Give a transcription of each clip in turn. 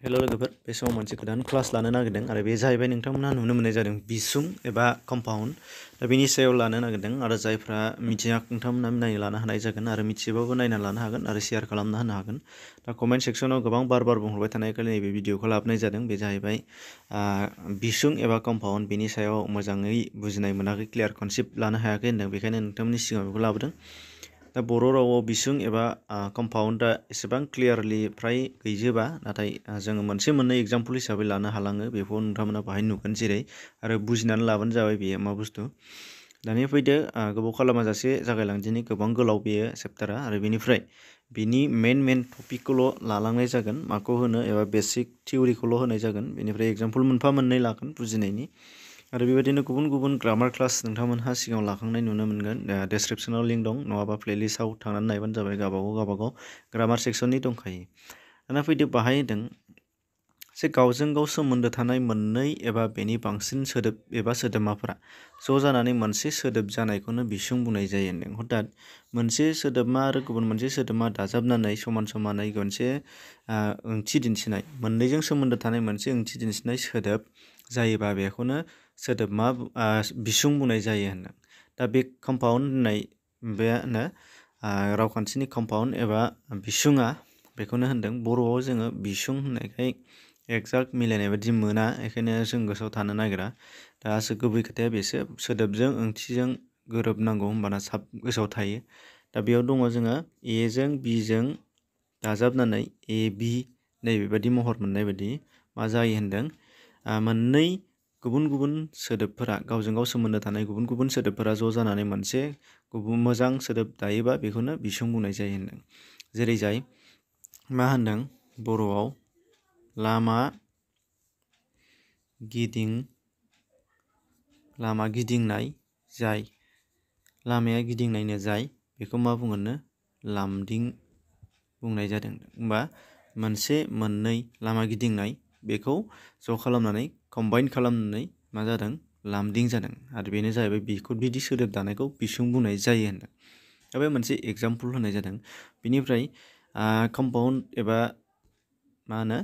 Hello' लोगोफोर। बे समाव मोनसे गोदान क्लास लानो नागिरदों आरो बे जाहैबाय नोंथांमोनहा नुनो मोननाय जादों बिसुं एबा कम्पाउन्ड दा बेनि सायाव लानो नागिरदों आरो जायफ्रा मिथिया नोंथांमोनहा नायनो लानो हानाय जागोन आरो मिथियोबाबो नायना लानो हागोन आरो शेयार खालामना होनो हागोन। दा कमेन्ट सेक्सनाव गोबां बार बार बुंहरबाय थानायखाय नैबे भिडिअखौ लाबोनाय जादों। बे जाहैबाय बिसुं एबा कम्पाउन्ड बेनि सायाव मोजाङै बुजिनाय मोनाखै क्लियार कनसेप्ट लानो हायाखै होन्दों। बेखायनो नोंथांमोननि सिगाङाव बेखौ लाबोदों। दा बर' रावाव बिसुं एबा कम्पाउन्डआ एसेबां क्लियारलि फ्राय गैजोबा नाथाय जोङो मोनसे मोननै एग्जाम्पल हिसाबै लानो हालाङो बेखौ नोंथांमोना बाहाय नुगोन जेरै आरो बुजिनानै लाबानो जाबाय बेयो मा बुस्थु। दानिया फैदो गोबाव खालामाजासे जागायलांदिनि गोबां गोलाव बेयो चेप्टारा आरो बेनिफ्राय बिनि मेन मेन टपिकखौल' लालांनाय जागोन माखौ होनो एबा बेसिक थिउरिखौल' होनाय जागोन बेनिफ्राय एग्जाम्पल मोनफा मोननै लागोन बुजिनायनि। आरो बेबायदिनो गुबुन गुबुन ग्रामार क्लास नोंथांमोनहा सिगाङाव लाखांनाय नुनो मोनगोन। डेसक्रिपसनाव लिंक दं, नङाबा प्लेलिस्टआव थांनानै नायबानो जाबाय गावबागाव गावबागाव ग्रामार सेक्सननि दंखायो। दाना फैदो बाहाय होदों, जे गावजों गाव सोमोन्दो थानाय मोननै एबा बेनि बांसिन सोदोब एबा सोदोमाफोरा ज' जानानै मोनसे सोदोब जानायखौनो बिसुं बुंनाय जायो होनदों। हथात मोनसे सोदोबमा आरो गुबुन मोनसे सोदोबमा दाजाबनानै समान समानै मोनसे ओंथि दिन्थिनाय। मोननैजों सोमोन्दो थानाय मोनसे ओंथि दिन्थिनाय सोदोब जायोबा बेखौनो सोदोबमा बिसुं बुंनाय जायो होनदों दा बे कम्पाउन्ड होननाय बे होनो रावखान्थिनि कम्पाउन्ड एबा बिसुङा बेखौनो होनदों। बर'आव जोङो बिसुं होननायखाय एक्जाक्ट मिलायनाय बायदि मोना बेखायनो जों गोसोआव थानो नागिरा। दा गुबै खोथाया बेसो, सोदोबजों, ओंथिजों गोरोबनांगौ होमबाना साब गोसोआव थायो। दा बेयाव दङ जोङो एजों, बिजों दाजाबनानै ए बि नैबेबायदि महर मोननाय बायदि मा जायो होनदों? मोननै गुबुन गुबुन सोदोबफोरा गावजों गाव सोमोन्दो थानाय गुबुन गुबुन सोदोबफोरा ज' जानानै मोनसे गुबुन मोजां सोदोब दायोबा बेखौनो बिसुं बुंनाय जायो होनदों। जेरै जाय मा होनदों? बर'आव लामा गिदिं, लामा गिदिंनाय जाय, लामाया गिदिंनायनो जाय बेखौ मा बुङोनो लामदिं बुंनाय जादों। होमबा मोनसे मोननै लामा गिदिंनाय बेखौ ज' खालामनानै कम्बाइन खालामनानै मा जादों? लामदिं जादों। आरो बेनो जाहैबाय बेखौ बिदि सोदोब दानायखौ बिसुं बुंनाय जायो होनदों। दा मोनसे एग्ज़ाम्पल होनाय जादों। बिनिफ्राय कम्पाउन्ड एबा मा होनो?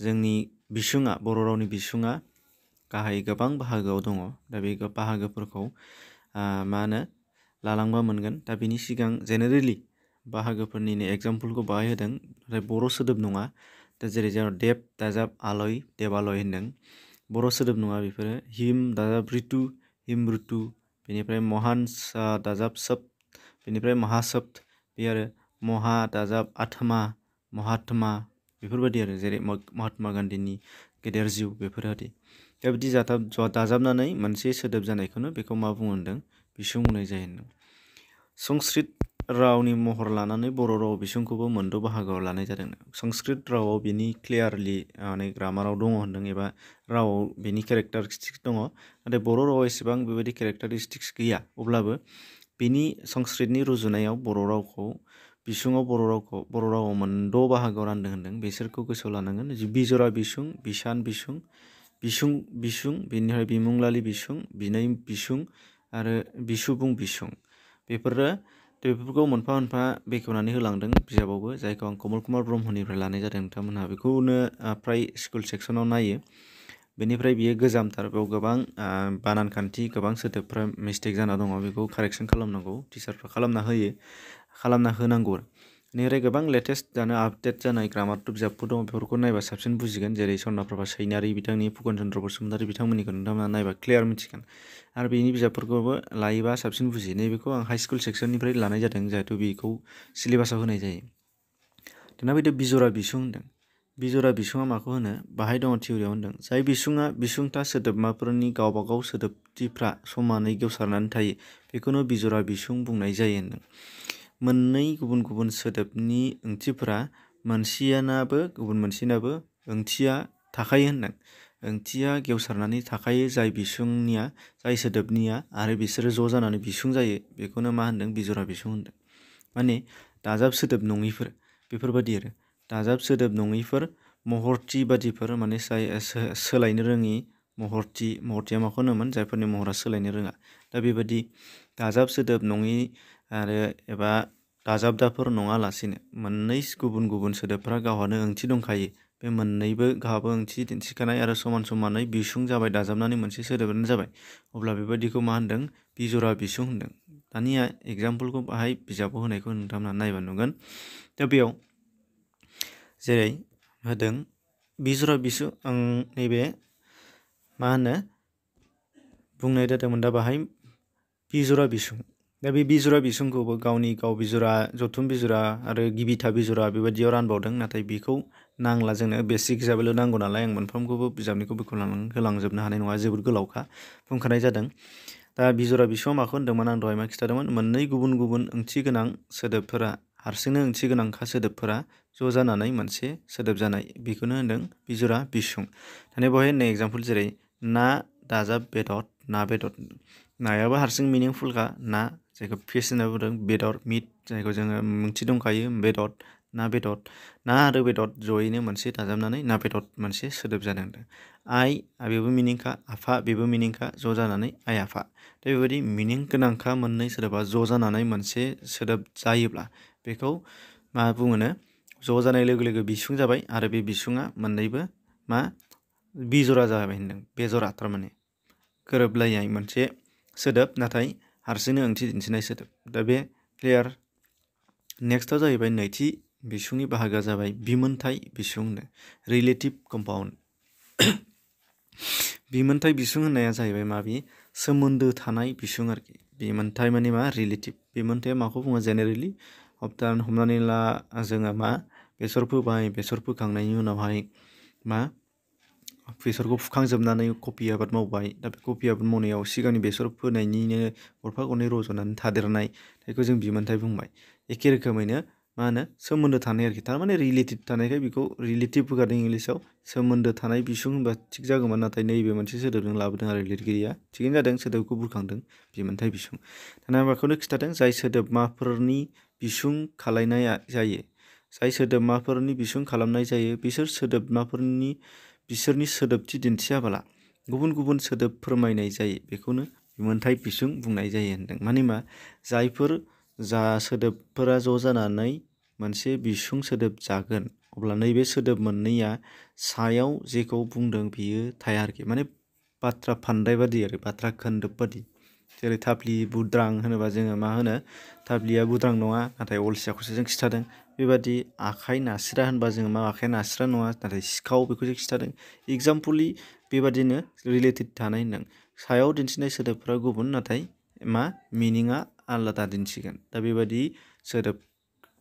जोंनि बिसुङा, बर' रावनि बिसुङा गाहाय गोबां बाहागोआव दङ। दा बे बाहागोफोरखौ मा होनो? लालांबा मोनगोन। दा बिनि सिगां जेनेरेलि बाहागोफोरनिनो एग्जाम्पलखौ बाहाय होदों नाथाय बर' सोदोब नङा। दा जेरै जोंनाव देब, दाजाब, आलय, देबालय होन्दों। बर' सोदोब नङा बेफोरो। हिम दाजाब ऋतु हिम ऋतु बेनिफ्राय महान दाजाब सप्त, बेनिफ्राय महासप्त, बे आरो महा दाजाब आत्मा महात्मा, बेफोरबायदि आरो जेरै महात्मा गान्धीनि गेदेर जिउ बेफोरबायदि। दा बिदि जाथाब दाजाबनानै मोनसे सोदोब जानायखौनो बेखौ मा बुङो होनदों बिसुं बुंनाय जायो संस्कृत रावनि महर लानानै बर' राव बिसुंखौबो मोनद' बाहागोआव लानाय जादों। संस्कृत रावाव बिनि क्लियारलि माने ग्रामाराव दङ होनदों एबा रावाव बिनि केरेक्टारिस्टिक्स दङ। नाथाय बर' रावाव एसेबां बेबायदि केरेक्टारिस्टिक्स गैया। अब्लाबो बिनि संस्कृतनि रुजुनायाव बर' रावखौ, बिसुङाव बर' रावखौ, बर' रावाव मोनद' बाहागोआव रानदों होनदों। बिसोरखौ गोसोआव लानांगोन बिजरा बिसुं, बिसान बिसुं बिसुं बिसुं, बेनिफ्राय बिमुंलालि बिसुं, बिनै बिसुं आरो बिसुबुं बिसुं। बेफोरो बेफोरखौ मोनफा मोनफा बेखेवनानै होलांदों बिजाबावबो जायखौ आं कमल कुमार ब्रह्मनिफ्राय लानाय जादों नोंथांमोनहा बेखौनो फ्राय स्कुल सेक्सनाव नायो बेनिफ्राय बियो गोजामथार बेयाव गोबां बानान खान्थि गोबां सोदोबफ्रा मिस्टेक जाना दङ बेखौ कारेक्सन खालामनांगौ टिचारफ्रा खालामना होयो खालामना होनांगौ बेनिफ्राय गोबां लेटेस्ट जानो आपडेट जानाय ग्रामार बिजाबफोर दङ, बेफोरखौ नायबा साबसिन बुजिगोन। जेरै स्वर्नप्रभा सैनारि बिथांनि, फुकन चन्द्र बसुमतारी बिथांमोननिखौ नोंथांमोना नायबा क्लियार मिथिगोन। आरो बेनि बिजाबफोरखौबो लायोबा साबसिन बुजियो। नैबेखौ आं हाइ स्कुल सेक्सननिफ्राय लानाय जादों, जिहेथु बेखौ सिलेबासाव होनाय जायो। दाना बिदि बिजरा बिसुं होनदों। बिजरा बिसुङा माखौ होनो? बाहाय दङ थिउरियाव होनदों। जाय बिसुङा बिसुंथा सोदोबमाफोरनि गावबागाव सोदोबथिफ्रा समानै गेवसारनानै थायो, बेखौनो बिजरा मोननै गुबुन गुबुन सोदोबनि ओंथिफोरा मोनसेयानाबो गुबुन मोनसेनाबो ओंथिया थाखायो होनदों ओंथिया गेवसारनानै थाखायो जाय बिसुंनिया, जाय सोदोबनिया आरो बिसोरो ज' जानानै बिसुं जायो। बेखौनो मा होनदों? बिजरा बिसुं होनदों। माने दाजाब सोदोब नङिफोर। बेफोरबायदि आरो। दाजाब सोदोब नङिफोर, महरथि बादिफोर माने जाय सोलायनो रोङि महरथि, महरथिया माखौ होनोमोन? जायफोरनि महरा सोलायनो रोङा। दा बेबायदि दाजाब सोदोब नङि आरो एबा दाजाबदाफोर नङालासिनो मोननै गुबुन गुबुन सोदोबफ्रा गावहानो ओंथि दंखायो। बे मोननैबो गाहाबो ओंथि दिन्थिखानाय आरो समान समानै बिसुं जाबाय दाजाबनानै मोनसे सोदोबानो जाबाय। अब्ला बेबायदिखौ मा होनदों? बिजरा बिसुं होनदों। दानिया एग्जाम्पलखौ बाहाय बिजाबाव होनायखौ नोंथांमोना नायबा नुगोन। दा बेयाव जेरै होदों बिजरा बिसुं आं नैबे मा होनो? बुंनाय जादोंमोन दा बाहाय बिजरा बिसुं। दा बे बिजरा बिसुंखौबो गावनि गाव बिजरा, जथुम बिजरा आरो गिबिथा बिजरा बेबायदियाव रानबावदों। नाथाय बेखौ नांला जोंनो। बेसिक हिसाबैल' नांगौ नालाय आं मोनफ्रोमखौबो बिजाबनिखौ बेखेवलां होलांजोबनो हानाय नङा। जोबोद गोलावखा बुंखानाय जादों। दा बिजरा बिसुङा माखौ होन्दोंमोन? आं दहाय मा खिथादोंमोन मोननै गुबुन गुबुन ओंथि गोनां सोदोबफोरा, हारसिंनो ओंथि गोनांखा सोदोबफोरा ज' जानानै मोनसे सोदोब जानाय बेखौनो होन्दों बिजरा बिसुं। होननाय एग्ज़ाम्पल जेरै ना दाजाब बेदर, ना बेदर। नायाबो हारसिं मिनिंफुलखा। ना जायखौ फिस होनना बुंदों बेदर, मिट जायखौ जोङो ओंथि दंखायो बेदर, ना बेदर। ना आरो बेदर जयैनो मोनसे दाजाबनानै ना बेदर मोनसे सोदोब जादों। आइ बेबो मिनिंखा, आफा बेबो मिनिंखा, ज' जानानै आइ आफा। दा बेबायदि मिनिं गोनांखा मोननै सोदोबा ज' मोनसे सोदोब जायोब्ला बेखौ मा बुङोनो? ज' जानाय लोगो लोगो बिसुं मा? बिजरा जाबाय बेजरा थारमाने। गोरोबलायनाय मोनसे सोदोब, नाथाय हारसिंनो ओंथि दिन्थिनाय सोदोब। दा बे क्लियार नेक्स्टआव जाहैबाय नैथि बिसुंनि बाहागोआ जाबाय बिमोनथाइ बिसुं होनो रिलेटिभ कम्पाउन्ड। बिमोनथाइ बिसुं होननाया जाहैबाय माबि सोमोन्दो थानाय बिसुं आरोखि। बिमोनथाइ माने मा? रिलेटिभ। बिमोनथाया माखौ बुङो जेनेरेलि? हमना हमनानै ला जोङो मा? बेसर फोबाय, बेसर फोखांनायनि उनावहाय मा? बेसरखौ फुखांजोबनानै कफि आबाद मावबाय दा बे कफि आबाद मावनायाव सिगांनि बेसर फोनायनिनो गरफा गरनै रज'नानै थादेरनाय बेखौ जों बिमोनथाइ बुंबाय एखे रोखोमैनो मा होनो सोमोन्दो थानाय आरोखि थारमाने रिलेटिभ थानायखाय बेखौ रिलेटिभ होगारदों इंलिसाव सोमोन्दो थानाय बिसुं होनबा थिग जागौमोन नाथाय नैबे मोनसे सोदोबजों लाबोदों आरो लिरगिरिया थिगैनो जादों सोदोबखौ बुरखांदों बिमोनथाइ बिसुं दाना माखौनो खिथादों जाय सोदोबमाफोरनि बिसुं खालायनाया जायो जाय सोदोबमाफोरनि बिसुं खालामनाय जायो बिसोर सोदोबमाफोरनि बिसोरनि सोदोबथि दिन्थियाबोला गुबुन गुबुन सोदोब फोरमायनाय जायो। बेखौनो बिमोनथाइ बिसुं बुंनाय जायो होनदों। माने मा जायफोर जा सोदोबफोरा ज' जानानै मोनसे बिसुं सोदोब जागोन अब्ला नैबे सोदोब मोननैया सायाव जेखौ बुंदों बियो थाया आरोखि। माने बाथ्रा फान्दाय बादि आरो बाथ्रा खोन्दोब बादि। जेरै थाफ्लि बुद्रां होनोबा जोङो मा होनो? थाफ्लिया बुद्रां नङा, नाथाय अलसियाखौसो जों खिथादों बेबादि आखाइ नासिरा होनबा जोङो मा आखाइ नासिरा नङा, नाथाय सिखाव बेखौसो खिथादों एग्जाम्पलि बेबादिनो रिलेटेड थानाय होनदों। सायाव दिन्थिनाय सोदोबफ्रा गुबुन, नाथाय मा? मिनिङा आलादा दिन्थिगोन। दा बेबादि सोदोब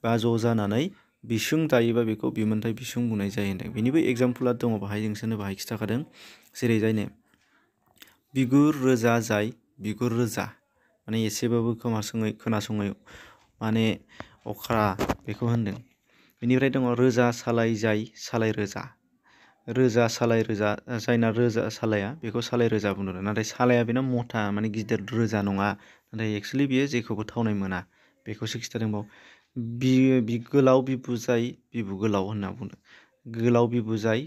बा ज' जानानै बिसुं दायोबा बेखौ बिमोनथाइ बिसुं बुंनाय जायो होनदों। बेनिबो एग्जाम्पला दङ, बाहाय नोंसोरनो बाहाय खिथाखादों जेरै जायनो? बिगुर रोजा जाय बिगुर रोजा। माने एसेबाबो खोमासङै खोनासङै माने अख्रा बेखौ होनदों। बेनिफ्राय दङ रोजा सालाय जाय सालाय रोजा। रोजा सालाय रोजा जायना रोजा सालाया बेखौ सालाय रोजा बुंदों नाथाय सालाया बेना मथा माने गिदिर रोजा नङा। नाथाय एक्सुवेलि बियो जेखौबो थावनाय मोना। बेखौसो खिथादों बाव। बि गोलाव बिबु जाय बिबु गोलाव होनना बुंदों। गोलाव बिबु जाय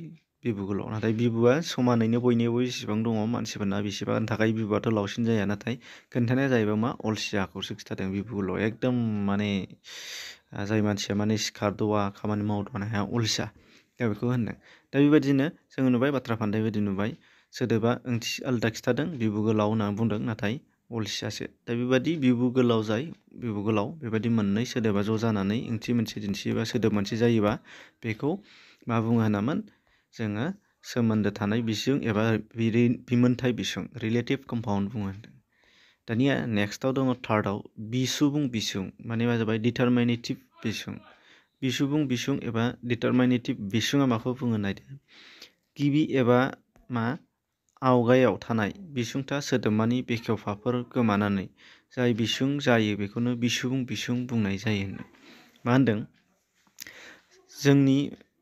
बिबु गोलाव नाथाय बिबुआ समानैनो बयनियावबो जेसेबां दङ मानसिफोरना बेसेबां थाखाय बिबुआथ' लावसिन जाया। नाथाय खोन्थानाया जाहैबाय मा? अलसियाखौसो खिथादों बिबु एकदम माने जाय मानसिया माने सिखारदवा, खामानि मावदनो हाया अलसिया। दा बेखौ होनदों। दा बेबायदिनो जोङो नुबाय बाथ्रा फान्दाय बायदि नुबाय। सोदोबा ओंथि आलादा खिथादों बिबु गोलाव होननानै बुंदों, नाथाय अलसियासो। दा बेबादि बिबु गोलाव जाय बिबु गोलाव बेबायदि मोननै सोदोबा ज' जानानै ओंथि मोनसे दिन्थियोबा, सोदोब मोनसे जायोबा, बेखौ मा बुङो होनामोन? जोङो सोमोन्दो थानाय बिसुं एबा बिमोनथाइ बिसुं रिलेटिभ कम्पाउन्ड बुङो दानिया नेक्स्टआव दङ थार्डआव बिसुबुं बिसुं माने मा जाबाय डिटारमिनेटिभ बिसुं। बिसुबुं बिसुं एबा डिटारमिनेटिभ बिसुङा माखौ बुङो नायदो गिबि एबा मा? आवगायाव थानाय बिसुंथा सोदोबमानि बेखेवफाफोर गोमानानै जाय बिसुं जायो बेखौनो बिसुबुं बिसुं बुंनाय जायो होनदों मा होनदों? जोंनि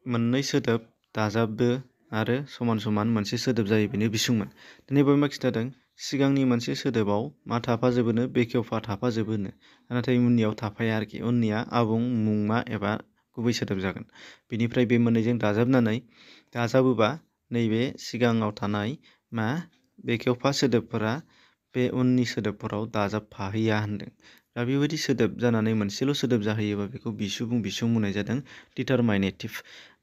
मोननै सोदोब दाजाबदो आरो समान समान मोनसे सोदोब जायो बेनो बिसुंमोन। दिनै बयबो मा खिथादों सिगांनि मोनसे सोदोबाव मा थाफाजोबोनो बेखेवफा थाफाजोबोनो, नाथाय उननियाव थाफाया आरोखि। उननिया आबुं मुंमा एबा गुबै सोदोब जागोन। बेनिफ्राय बे मोननैजों दाजाबनानै दाजाबोबा नैबे सिगाङाव थानाय मा बेखेवफा सोदोबफोरा बे उननि सोदोबफोराव दाजाबफाहैया होनदों। दा बेबायदि सोदोब जानानै मोनसेल' सोदोब जाहैयोबा बेखौ बिसुबुं बिसुं बुंनाय जादों डिटारमाइनेटिभ।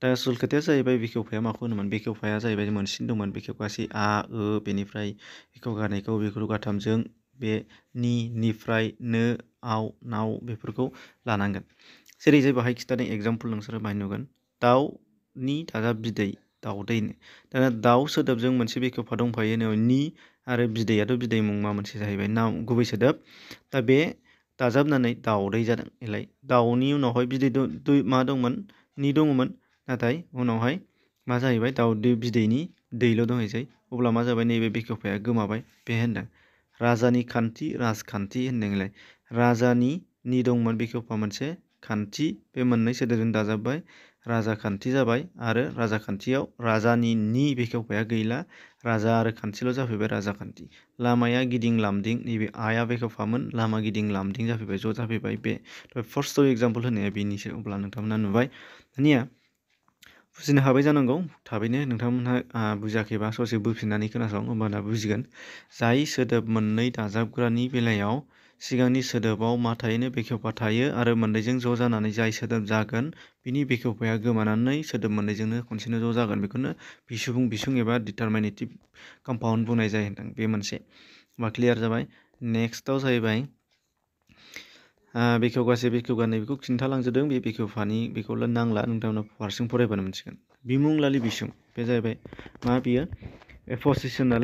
दा आसल खोथाया जाहैबाय बेखेवफाया माखौ होनोमोन? बेखेवफाया जाहैबाय मोनसिन दंमोन। बेखेवगासै आ, ओ, बेनिफ्राय बेखेव गारनायखौ बेखौ गाथामजों बे, नि, निफ्राय, नो, आव, नाव बेफोरखौ लानांगोन। जेरै जाय बाहाय खिथादों एग्ज़ाम्पल नोंसोरो बाहाय नुगोन। दाउनि दाजाब बिदै दाउदै दाना दाउ सोदोबजों मोनसे बेखेवफा दंफायो नि आरो बिदैयाथ' बिदै मुंमा मोनसे जाहैबाय नाम गुबै सोदोब। दा बे दाजाबनानै दाउदै जादों एलाय दाउनि उनावहाय बिदै मा दंमोन नि दङमोन नाथाय उनावहाय मा जाहैबाय दाउदै बिदैनि दैल' दंहैसै अब्ला मा जाबाय नैबे बेखेवफाया गोमाबाय बे होनदों राजानि खान्थि राजखान्थि होनदोंलाय राजानि नि दंमोन बेखेवफा मोनसे खान्थि बे मोननै सोदोबजों दाजाबबाय राजाखान्थि जाबाय आरो राजाखान्थियाव राजानि नि बेखेवफाया गैला। राजा आरो खान्थिल' जाफैबाय राजाखान्थि। लामाया गिदिं लामदिं नैबे आया बेखेवफामोन। लामा गिदिं लामदिं जाफैबाय, ज' जाफैबाय। बे फार्स्ट एग्ज़ाम्पल होनाया बेनिसो। अब्ला नोंथांमोना नुबाय दानिया बुजिनो हाबाय जानांगौ। थाबैनो नोंथांमोनहा बुजियाखैबा ससे बोफिननानै खोनासं, होमबाना बुजिगोन। जाय सोदोब मोननै दाजाबग्रानि बेलायाव सिगांनि सोदोबाव मा थायोनो बेखेवफा थायो आरो मोननैजों ज' जानानै जाय सोदोब जागोन बिनि बेखेवफाया गोमानानै सोदोब मोननैजोंनो खनसेनो ज' जागोन बेखौनो बिसुबुं बिसुं एबा डिटारमिनेटिभ कम्पाउन्ड बुंनाय जायो होनदों बे मोनसे। होमबा क्लियार जाबाय। नेक्स्टआव जाहैबाय बेखेवगासे बेखेवगानै बेखौ खिन्थालांजोबदों, बे बेखेवफानि बेखौल' नांला नोंथांमोना फारसें फरायबानो मोनसिगोन। बिमुंलालि बिसुं, बे जाहैबाय मा बियो? एपसिसनेल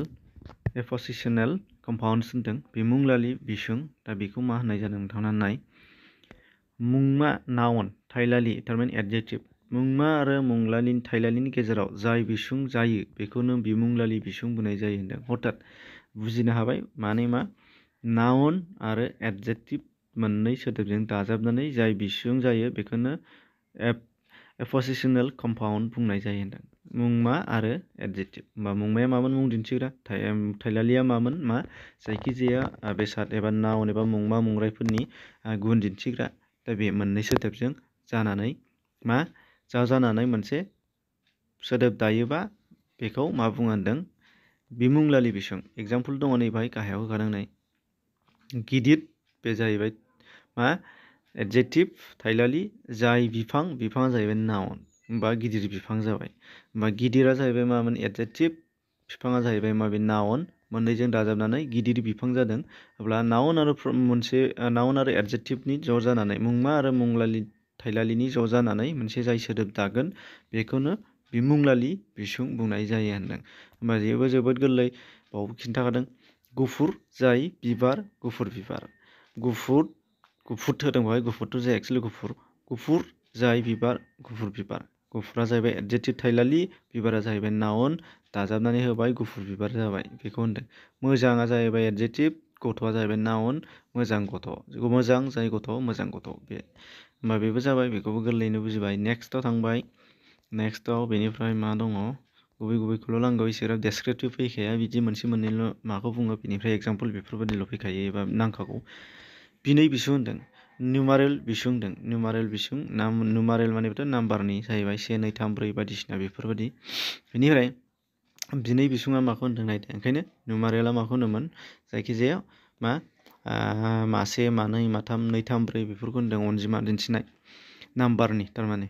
एपसिसनेल कम्पाउन्ड्स होनदों बिमुंलालि बिसुं दा बेखौ मा होननाय जादों नोंथांमोना नाय। मुंमा नाउन थाइलालि, थारमाने एडजेक्टिभ मुंमा आरो मुंलालि थाइलालिनि गेजेराव जाय बिसुं जायो, बेखौनो बिमुंलालि बिसुं बुंनाय जायो होनदों। हथात बुजिनो माने मा? नाउन आरो एडजेक्टिभ मोननै सोदोबजों दाजाबनानै जाय बिसुं जायो, बेखौनो एपसिसनेल कम्पाउन्ड बुंनाय जायो होनदों। मुंमा आरो एडजेक्टिभ होमबा मुंमाया मामोन मुं दिन्थिग्रा मा? जायखिजाया बेसाद एबा नाउन एबा मुंमा मुंरायफोरनि गुन दिन्थिग्रा। दा बे मोननै सोदोबजों जानानै मा? जा जानानै मा बुङो होनदों बिमुंलालि बिसुं। एग्ज़ाम्पल दङ नै बाहाय गाहायाव होखादों बे जाहैबाय मा? एडजेक्टिभ थाइलालि, जाय बिफां, बिफाङा जाहैबाय नाउन। होमबा गिदिर बिफां जाबाय। होमबा गिदिरा जाहैबाय मामोन एडजेक्टिभ बिफाङा जाहैबाय माबे नाउन। मोननैजों दाजाबनानै गिदिर बिफां जादों। अब्ला नाउन आरो मोनसे नाउन आरो एडजेक्टिभनि ज' जानानै, मुंमा आरो मुंलालि, थाइलालिनि ज' जानानै मोनसे जाय सोदोब दागोन, बेखौनो बिमुंलालि बिसुं बुंनाय जायो होनदों। होमबा बेबो जोबोद गोरलै, बावबो खिन्थाखादों। गुफुर जाय बिबार, गुफुर बिबार। गुफुर गुफुर होदों बेवहाय, गुफुरथ' जाया एक्सुवेलि गुफुर। गुफुर जाय बिबार, गुफुर बिबार। गुफुरा जाहैबाय एडजेक्टिभ थाइलालि बिबारा जाहैबाय नाउन दाजाबनानै होबाय गुफुर बिबार जाबाय, बेखौ होनदों। मोजाङा जाहैबाय एडजेक्टिभ गथ'आ जाहैबाय नाउन मोजां गथ' मोजां, जाय गथ' मोजां गथ' बे होमबा बेबो जाबाय, बेखौबो गोरलैयैनो बुजिबाय। नेक्स्टआव थांबाय। नेक्स्टआव बेनिफ्राय मा दङ? गुबै गुबैखौल' नांगौ इसोरा डेसक्रिपटिभ फैखाया। बिदि मोनसे मोननैल' माखौ बुङो, बेनिफ्राय एग्ज़ाम्पल बेफोरबायदिल' फैखायो एबा नांखागौ। बिनै बिसुं होनदों। निउमारेल बिसुं होनदों निउमारेल बिसुं नाम निउमारेल मानेथ' नाम्बारनि जाहैबाय से नै थाम ब्रै बायदिसिना बेफोरबायदि बेनिफ्राय बिनै बिसुङा माखौ होनदों नायदो ओंखायनो निउमारेला माखौ होनोमोन जायखिजाया मा मासे मानै माथाम नैथाम ब्रै बेफोरखौ होनदों अनजिमा दिन्थिनाय नाम्बारनि थारमाने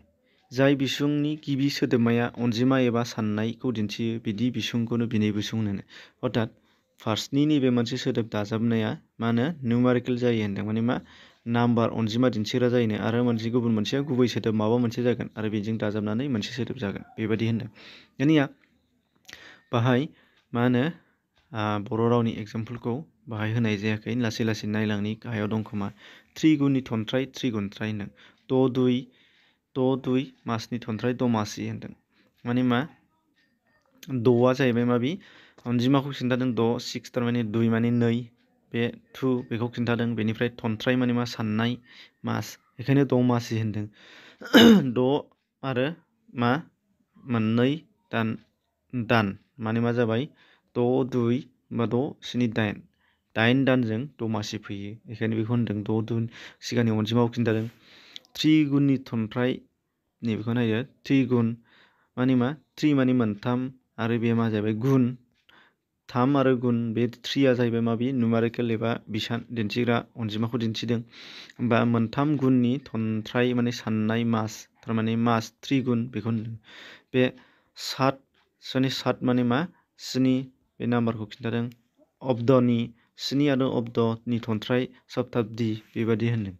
जाय बिसुंनि गिबि सोदोबमाया अनजिमा एबा साननायखौ दिन्थियो बिदि बिसुंखौनो बिनै बिसुं होनो अर्थात फार्स्टनि नैबे मोनसे सोदोब दाजाबनाया मा होनो निउमारिकेल जायो होनदों माने मा नाम्बार अनजिमा दिन्थिग्रा जायोनो आरो मोनसे गुबुन मोनसेया गुबै सोदोब माबा मोनसे जागोन आरो बेजों दाजाबनानै मोनसे सोदोब जागोन। बेबायदि होनदों। दानिया बाहाय मा होनो बर' रावनि एग्जाम्पलखौ बाहाय होनाय जायाखै। लासै लासै नायलांनि गाहायाव दं खोमा। त्रिगुननि थन्थ्राय त्रिगुनथ्राय होनदों। द' दुइ द' दुइ मासनि थन्थ्राय दमासि होनदों। माने मा? द'आ जाहैबाय माबि? अनजिमाखौ खिन्थादों द' सिक्स थारमाने दुइ माने नै। बे टु बेखौ खिन्थादों, बेनिफ्राय थन्थ्राय माने मा साननाय मास बेखायनो दमासि होनदों। द' आरो मा मोननै दान दान माने मा जाबाय द' दुइ बा द' स्नि दाइन। दाइन दानजों दमासि फैयो बेखायनो बेखौ होनदों द' दुन। सिगांनि अनजिमाखौ खिन्थादों, त्रिगुननि थन्थ्राय नैबेखौ नायदो त्रिगुन माने मा थ्रि माने मोनथाम आरो बे मा जाहैबाय गुन। थाम आरो गुन, बे थ्रिया जाहैबाय माबि? नुमारिकेल एबा बिसान दिन्थिग्रा अनजिमाखौ दिन्थिदों। होमबा मोनथाम गुननि थन्थ्राय माने साननाय मास, थारमाने मास थ्रि गुन बेखौ होनदों। बे सात माने सात माने मा? स्नि, बे नाम्बारखौ खिन्थादों। अब्दनि, स्नि आरो अब्दनि थन्थ्राय सप्ताब्दि बेबादि होनदों।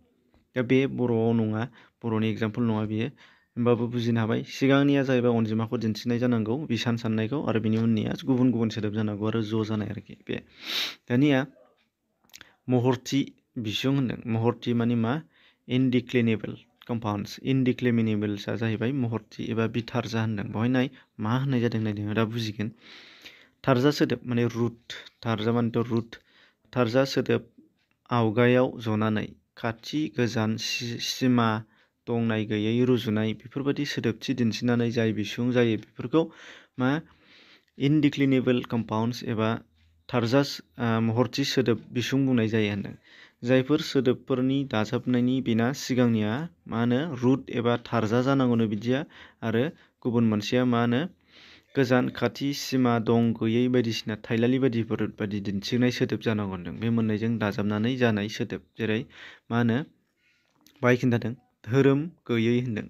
दा बे बर'आव नङा, बर'नि एग्ज़ाम्पल नङा बियो। होमबाबो बुजिनो हाबाय। सिगांनिया जाहैबाय अनजिमाखौ दिन्थिनाय जानांगौ, बिसान साननायखौ, आरो बिनि उननिया गुबुन गुबुन सोदोब जानांगौ आरो ज' जानाय आरोखि। बे दानिया महरथि बिसुं होनदों। महरथि माने मा? इनडिक्लिनेबल कम्पाउन्डस। इनडिक्लिमिनेबल्सआ जाहैबाय महरथि एबा बिथारजा होनदों। बेवहाय नाय मा होननाय जादों नायदों दा बुजिगोन। थारजा सोदोब माने रुट। थारजा मानेथ' रुट। थारजा सोदोब आवगायाव जनानै खाथि गोजान सिमा दंनाय गैयै रुजुनाय बेफोरबायदि सोदोबथि दिन्थिनानै जाय बिसुं जायो बेफोरखौ मा इनडिक्लिनेबल कम्पाउन्डस एबा थारजा महरथि सोदोब बिसुं बुंनाय जायो होनदों। जायफोर सोदोबफोरनि दाजाबनायनि बेना सिगांनिया मा होनो रुट एबा थारजा जानांगौनो बिदिया आरो गुबुन मोनसेया मा होनो गोजान खाथि सिमा दं गैयै बायदिसिना थाइलालि बायदिफोर बायदि दिन्थिनाय सोदोब जानांगौ होनदों। बे मोननैजों दाजाबनानै जानाय सोदोब। जेरै मा होनो बाहाय खिन्थादों। धोरोम गैयै होनदों।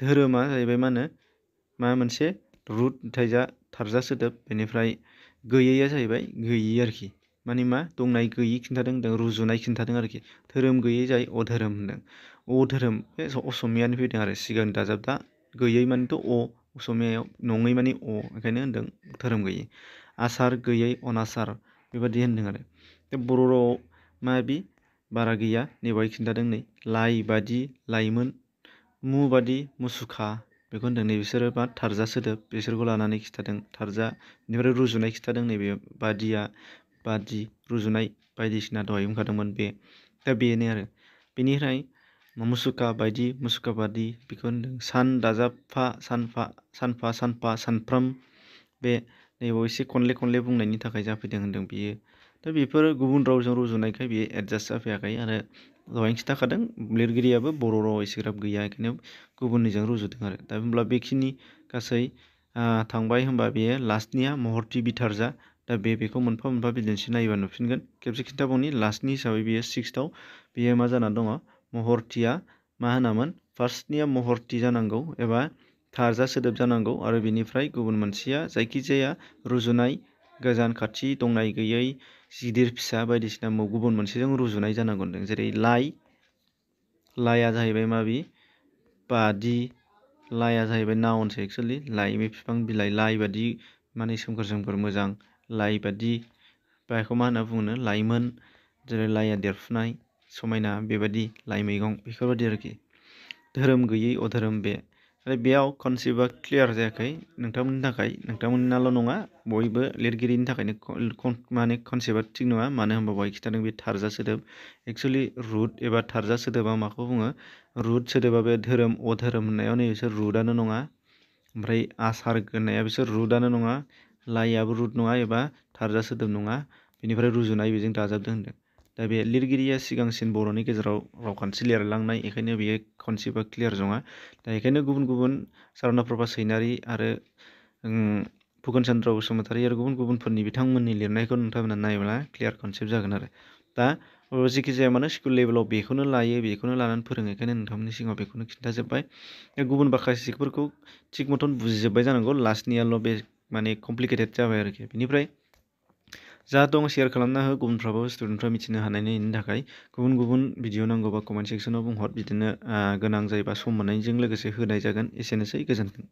धोरोमा जाहैबाय मा होनो मा मोनसे रुट थाइजा थारजा सोदोब बेनिफ्राय गैयैया जाहैबाय गैयि आरोखि। माने मा? दंनाय गैयि खिन्थादों रुजुनाय खिन्थादों आरोखि। धोरोम गैयै जायो अधोरोम होनदों। अधोरोम बे असमियानि फैदों आरो सिगां दाजाब दा। मानेथ' अ, असमियायाव नङै माने अ, ओंखायनो होनदों धोरोम गैयै। आसार गैयै अनासार बेबादि होनदों आरो। बर' रावआव मा बि बारा गैया। नैबाय खिन्थादों नै। लाइ बादि लाइमोन, मु बादि मुसुखा। बेखौ होनदों नै बिसोरो मा थारजा सोदोब। बिसोरखौ लानानै खिन्थादों थारजा। बेनिफ्राय रुजुनाय खिन्थादों नैबे बादिया बादि रुजुनाय बायदिसिना दहाय बुंखादोंमोन बे। दा बेनो आरो। बेनिफ्राय मुसुखा बायदि मुसुखा बादि बेखौ होनदों। सान दाजाबफा सानफा सानफा सानफा सानफ्राम। बे नैबाव एसे खनले खनले बुंनायनि थाखाय जाफैदों होनदों बियो। दा बेफोर गुबुन रावजों रुजुनायखाय बियो एडजास्ट जाफैयाखै आरो दहायनो खिन्थाखादों लिरगिरियाबो बर' रावाव एसेग्राब गैया बेखायनो गुबुननिजों रुजुदों आरो। दा होमब्ला बेखिनि गासै थांबाय होमबा बेयो लास्टनिया महरथि बिथारजा। दा बे बेखौ मोनफा मोनफा बिदिन्थि नायोबा नुफिनगोन। खेबसे खिन्थाबावनि, लास्टनि हिसाबै बेयो सिक्सथाव। बेयो मा जाना दङ? महरथिया मा होनामोन? फार्स्टनिया महरथि जानांगौ एबा थारजा सोदोब जानांगौ आरो बिनिफ्राय गुबुन मोनसेया जायखिजाया रुजुनाय गोजान खाथि दंनाय गैयै गिदिर फिसा बायदिसिना गुबुन मोनसेजों रुजुनाय जानांगौ होनदों जेरै लाइ, लाइआ जाहैबाय माबि? बादि, लाइआ जाहैबाय नाउनसो एक्सुवेलि लाइ बे बिफां बिलाइ, लाइ बादि माने सोमखोर सोमखोर मोजां। लाइ बादि, बेखौ मा होनना बुङो? लाइमोन। जेरै लाइआ देरफुनाय, समायना बेबायदि लाइ मैगं। बेफोरबायदि आरोखि। धोरोम गैयै अधोरोम बे। आरो बेयाव कनसेप्टआ क्लियार जायाखै नोंथांमोननि थाखाय। नोंथांमोननाल' नङा, बयबो लिरगिरिनि थाखायनो माने कनसेप्टआ थिग नङा। मानो होनबा बहाय खिथादों बे थारजा सोदोब। एक्सुवेलि रुट एबा थारजा सोदोबा माखौ बुङो? रुट सोदोबा बे धोरोम, अधोरोम होननायाव नै बिसोर रुटआनो नङा। ओमफ्राय आसार होननाया बिसोर रुटआनो नङा। लाइआबो रुट नङा एबा थारजा सोदोब नङा। बेनिफ्राय रुजुनाय बेजों दाजाबदों होनदों। दा बे लिरगिरिया सिगांसिन बर'नि गेजेराव रावखान्थि लिरलांनाय बेखायनो बेयो कनसेप्टआ क्लियार नङा। दा बेखायनो गुबुन गुबुन सारना प्रभा सैनारि आरो फुकन चन्द्र बसुमतारी आरो गुबुन गुबुनफोरनि बिथांमोननि लिरनायखौ नोंथांमोना नायोब्ला क्लियार कनसेप्ट जागोन आरो। दा जेखि जाया मानो स्कुल लेभेलाव बेखौनो लायो, बेखौनो लानानै फोरोङो बेखायनो नोंथांमोननि सिगाङाव बेखौनो खिन्थाजोब्बाय। गुबुन माखासेफोरखौ थिग मथन बुजिजोब्बाय जानांगौ। लास्टनियाल' बे माने कमप्लिकेटेड जाबाय आरोखि। बेनिफ्राय जा दं सेयार खालामना हो, गुबुनफ्राबो स्टुडेन्टफ्रा मिथिनो हानायनि थाखाय। गुबुन गुबुन भिडिअ नांगौबा कमेन्ट सेक्सनाव बुंहर, बिदिनो गोनां जायोबा सम मोननायजों लोगोसे होनाय जागोन। एसेनोसै, गोजोन्थों।